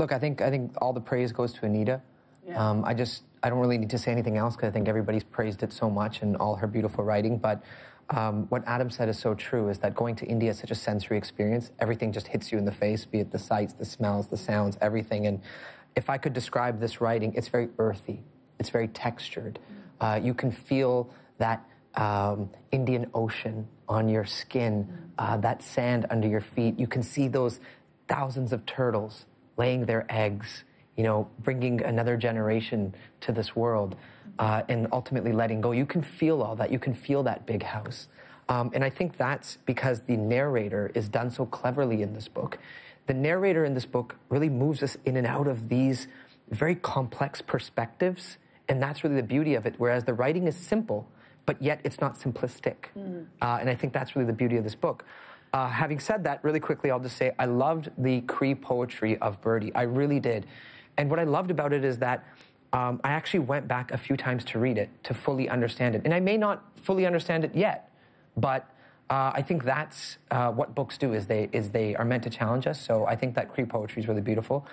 Look, I think I think all the praise goes to Anita. Yeah. Um, I just I don't really need to say anything else because I think everybody's praised it so much and all her beautiful writing. But um, what Adam said is so true: is that going to India is such a sensory experience. Everything just hits you in the face, be it the sights, the smells, the sounds, everything. And if I could describe this writing, it's very earthy. It's very textured. Uh, you can feel that um, Indian Ocean on your skin, uh, that sand under your feet. You can see those thousands of turtles laying their eggs, you know, bringing another generation to this world, uh, and ultimately letting go. You can feel all that. You can feel that big house. Um, and I think that's because the narrator is done so cleverly in this book. The narrator in this book really moves us in and out of these very complex perspectives, and that's really the beauty of it. Whereas the writing is simple, but yet it's not simplistic. Uh, and I think that's really the beauty of this book. Uh, having said that, really quickly, I'll just say I loved the Cree poetry of Birdie. I really did. And what I loved about it is that um, I actually went back a few times to read it to fully understand it. And I may not fully understand it yet, but uh, I think that's uh, what books do is they is they are meant to challenge us. So I think that Cree poetry is really beautiful.